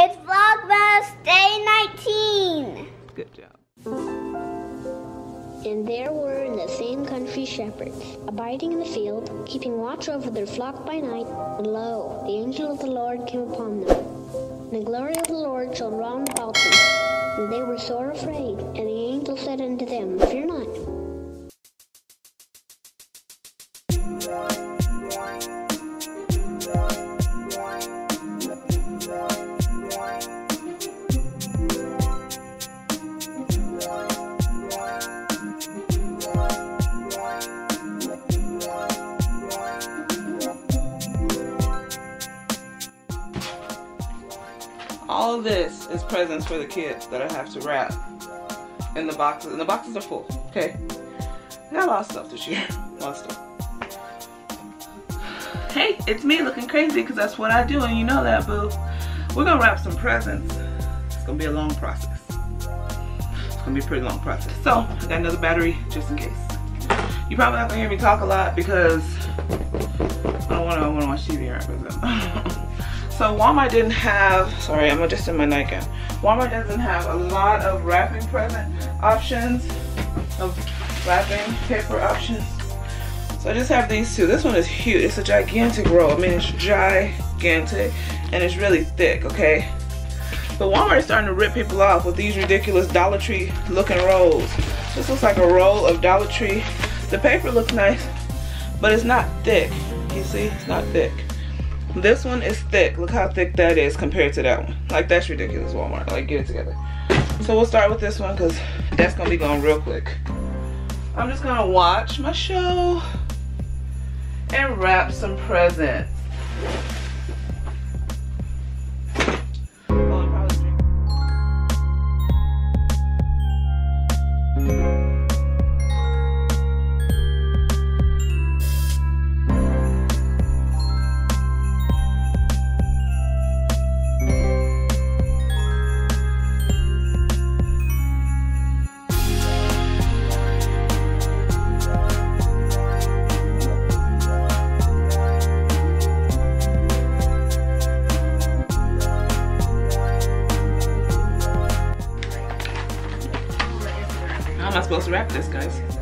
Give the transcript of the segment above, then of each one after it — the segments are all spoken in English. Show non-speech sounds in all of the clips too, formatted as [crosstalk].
It's Vlogmas Day 19. Good job. And there were in the same country shepherds, abiding in the field, keeping watch over their flock by night. And lo, the angel of the Lord came upon them. And the glory of the Lord shone round about them. And they were sore afraid. And the angel said unto them, Fear not. All this is presents for the kids that I have to wrap in the boxes. And the boxes are full, okay? I got a lot of stuff this year. [laughs] A lot of stuff. Hey, it's me looking crazy because that's what I do and you know that, boo. We're gonna wrap some presents. It's gonna be a long process. It's gonna be a pretty long process. So, I got another battery just in case. You probably not gonna hear me talk a lot because I don't I wanna watch TV with them. So Walmart didn't have, sorry, I'm just in my nightgown. Walmart doesn't have a lot of wrapping present options, of wrapping paper options. So I just have these two. This one is huge. It's a gigantic roll. I mean, it's gigantic and it's really thick, okay? But Walmart is starting to rip people off with these ridiculous Dollar Tree looking rolls. This looks like a roll of Dollar Tree. The paper looks nice, but it's not thick. You see, it's not thick. This one is thick. Look how thick that is compared to that one. Like, that's ridiculous, Walmart. Like, get it together. So we'll start with this one because that's going to be going real quick. I'm just going to watch my show and wrap some presents. I supposed to wrap this, guys?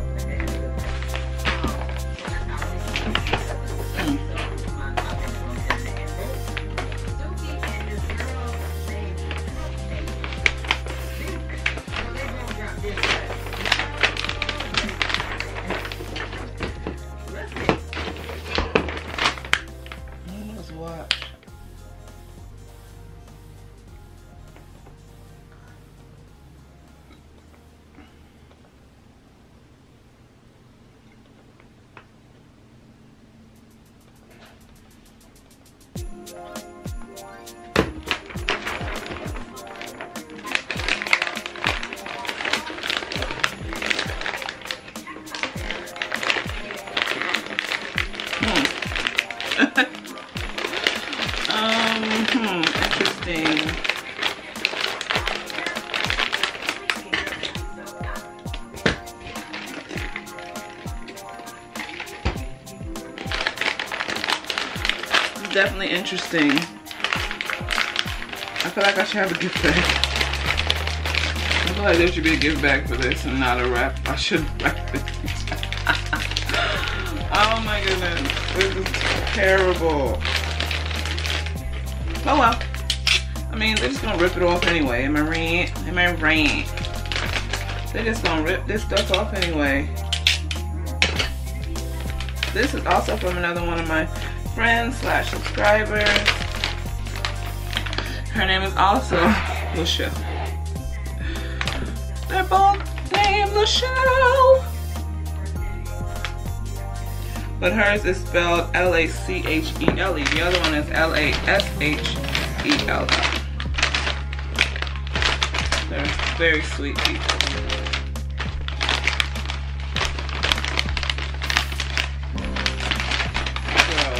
Um, hmm, interesting. Definitely interesting. I feel like I should have a gift bag. I feel like there should be a gift bag for this and not a wrap. I should wrap it. [laughs] oh my goodness. This is terrible. Oh well. I mean, they're just gonna rip it off anyway. Am I right? Am I right? They're just gonna rip this stuff off anyway. This is also from another one of my friends slash subscribers. Her name is also Lachelle. They're both named Lachelle. But hers is spelled L-A-C-H-E-L-E. The other one is L-A-S-H-E-L-L. They're very sweet people.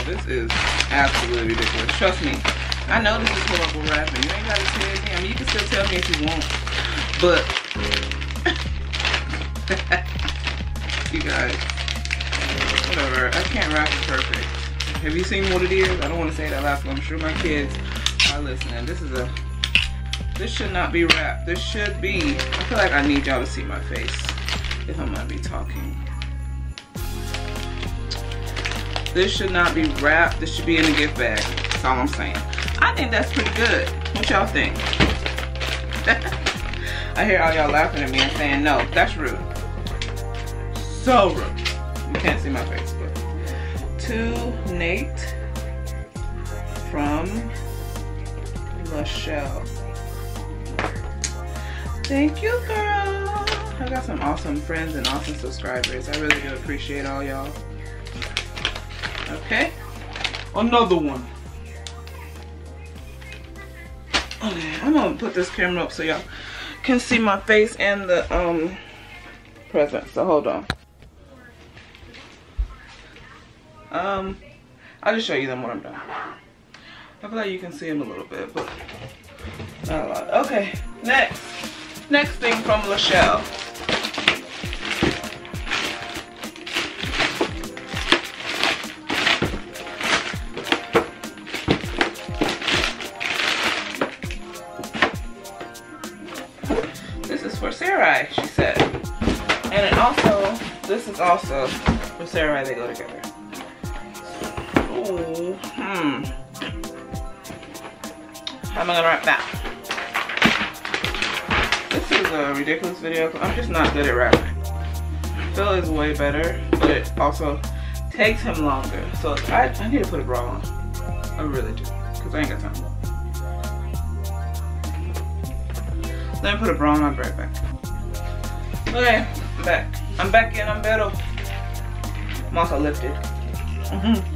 This is absolutely ridiculous. Trust me. I know this is horrible wrapping. You ain't gotta tell me. I mean, you can still tell me if you want. But, [laughs] you guys, whatever. I can't wrap it perfect. Have you seen what it is? I don't want to say that last one. I'm sure my kids are listening. This is a This should not be wrapped. This should be, I feel like I need y'all to see my face if I'm gonna be talking. This should not be wrapped. This should be in a gift bag. That's all I'm saying. I think that's pretty good. What y'all think? [laughs] I hear all y'all laughing at me and saying, no, that's rude. So rude. Can't see my face, but. To Nate from Lachelle. Thank you, girl. I got some awesome friends and awesome subscribers. I really do appreciate all y'all. Okay. Another one. Okay, I'm gonna put this camera up so y'all can see my face and the um present. So hold on. Um, I'll just show you them when I'm done. I feel like you can see them a little bit, but not a lot. Okay, next. Next thing from Lachelle. This is for Sarai, she said. And also, this is also for Sarai, they go together. Hmm. How am I gonna wrap that? This is a ridiculous video. I'm just not good at wrapping. Phil is way better, but it also takes him longer. So I, I need to put a bra on. I really do, because I ain't got time. Let me put a bra on, be right back. Okay, I'm back. I'm back in, I'm better. I'm also lifted. Mm -hmm.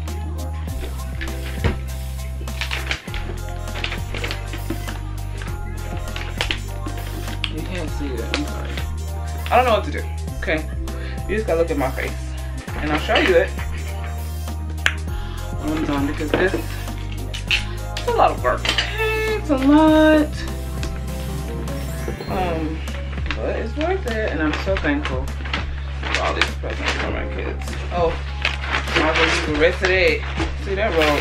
I don't know what to do, okay? You just gotta look at my face. And I'll show you it when I'm done because this is a lot of work. It's a lot. Um, but it's worth it, and I'm so thankful for all these presents for my kids. Oh, I'll go use the rest of that. See that roll?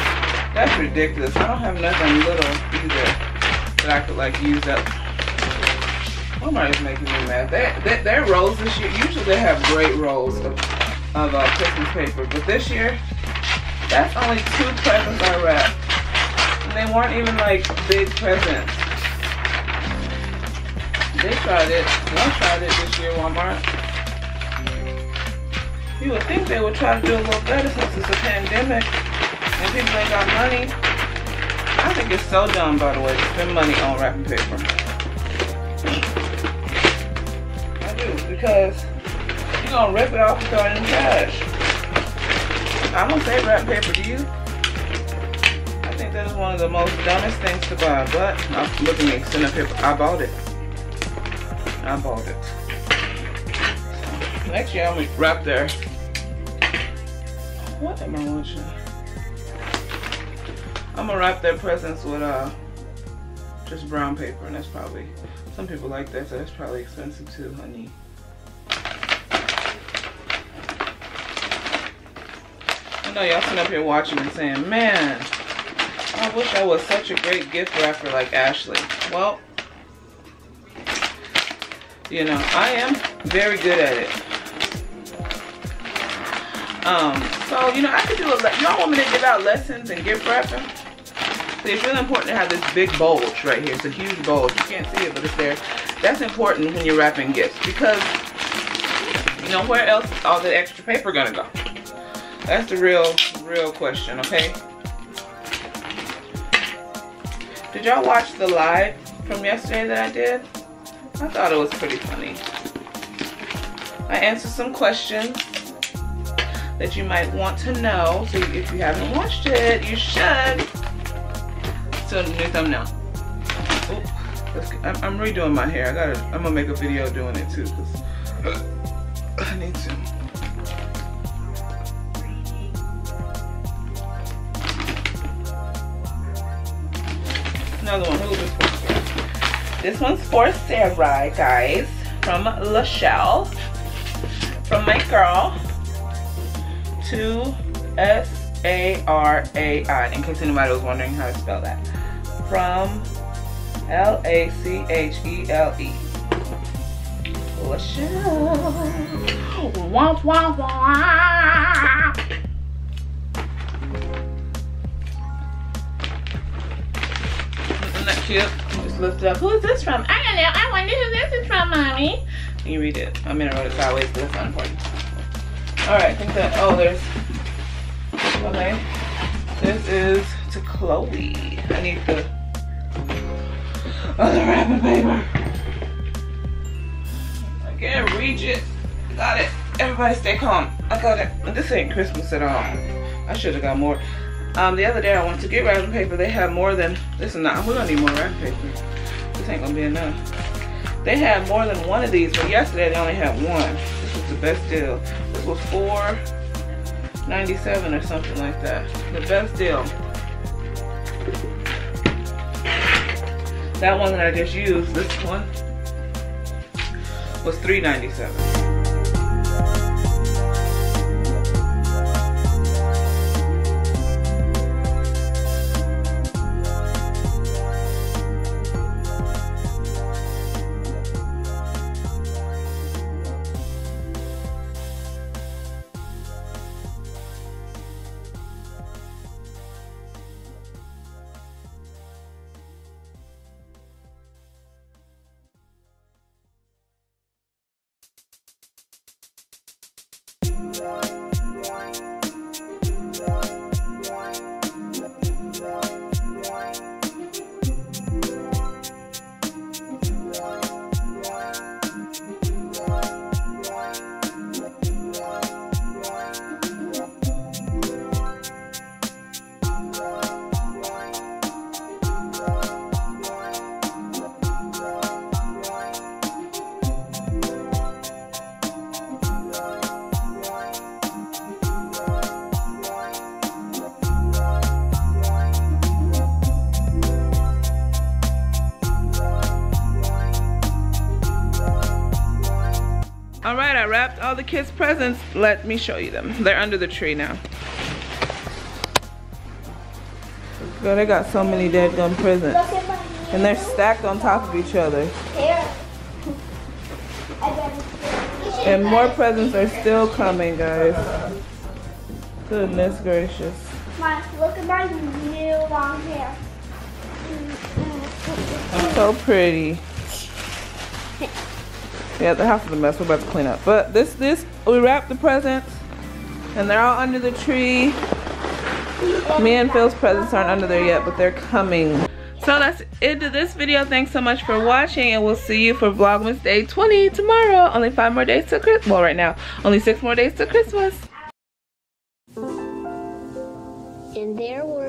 That's ridiculous. I don't have nothing little either that I could like use up. Walmart is making me mad. Their, their, their rolls this year, usually they have great rolls of, of uh, Christmas paper, but this year, that's only two presents I wrapped. And they weren't even like big presents. They tried it. One tried it this year, Walmart. You would think they would try to do a little better since it's a pandemic and people ain't got money. I think it's so dumb, by the way, to spend money on wrapping paper. Because you're gonna rip it off and throw it in the trash. I don't say wrap paper, do you? I think that is one of the most dumbest things to buy, but I'm looking at extended paper. I bought it. I bought it. So, next year I'm gonna wrap there. What am I watching? I'm gonna wrap their presents with uh just brown paper, and that's probably some people like that, so that's probably expensive too, honey. I know y'all sitting up here watching and saying, man, I wish I was such a great gift wrapper like Ashley. Well, you know, I am very good at it. Um, so, you know, I could do a, lot. y'all want me to give out lessons and gift wrapping? See, it's really important to have this big bulge right here. It's a huge bulge. You can't see it, but it's there. That's important when you're wrapping gifts because, you know, where else is all the extra paper gonna go? That's the real, real question, okay? Did y'all watch the live from yesterday that I did? I thought it was pretty funny. I answered some questions that you might want to know. So if you haven't watched it, you should. So new thumbnail. I'm, I'm redoing my hair. I gotta. I'm gonna make a video doing it too, cause I need to. This one's for Sarai, guys, from Lachelle, from my girl to S A R A I. In case anybody was wondering how to spell that from L A C H E L E. Lachelle. Wah, wah, wah. Just lift it up. Who is this from? I don't know. I wonder who this is from, mommy. You read it. I mean, I wrote it sideways, but it's not important. All right, I think that. Oh, there's. Okay. This is to Chloe. I need the other wrapping paper. I can't reach it. Got it. Everybody stay calm. I got it. This ain't Christmas at all. I should have got more. Um, the other day I went to get wrapping paper. They had more than, this is not, we're gonna need more wrapping paper. This ain't gonna be enough. They had more than one of these, but yesterday they only had one. This was the best deal. This was four ninety-seven or something like that. The best deal. That one that I just used, this one, was three ninety-seven. All the kids' presents. Let me show you them. They're under the tree now. Girl, they got so many dead gun presents. And they're stacked on top of each other. And more presents are still coming, guys. Goodness gracious. Look at my new long hair. So pretty. Yeah, the house is a mess. We're about to clean up. But this, this, we wrapped the presents, and they're all under the tree. Me and Phil's presents aren't under there yet, but they're coming. So that's it to this video. Thanks so much for watching, and we'll see you for Vlogmas Day 20 tomorrow. Only five more days to Christmas. Well, right now, only six more days to Christmas. And there were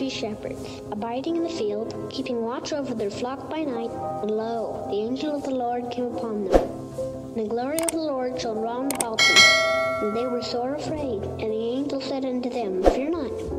country shepherds, abiding in the field, keeping watch over their flock by night. And lo, the angel of the Lord came upon them. And the glory of the Lord shone round about them. And they were sore afraid. And the angel said unto them, Fear not,